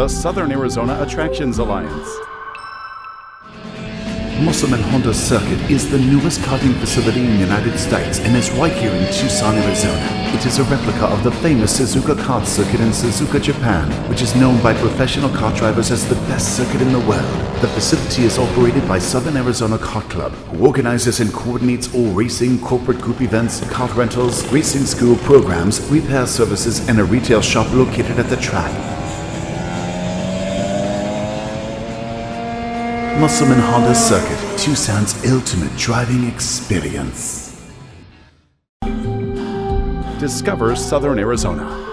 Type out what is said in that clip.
the Southern Arizona Attractions Alliance. Musselman Honda Circuit is the newest karting facility in the United States and is right here in Tucson, Arizona. It is a replica of the famous Suzuka Kart Circuit in Suzuka, Japan, which is known by professional kart drivers as the best circuit in the world. The facility is operated by Southern Arizona Kart Club, who organizes and coordinates all racing, corporate group events, kart rentals, racing school programs, repair services, and a retail shop located at the track. Musselman Honda Circuit, Tucson's ultimate driving experience. Discover Southern Arizona.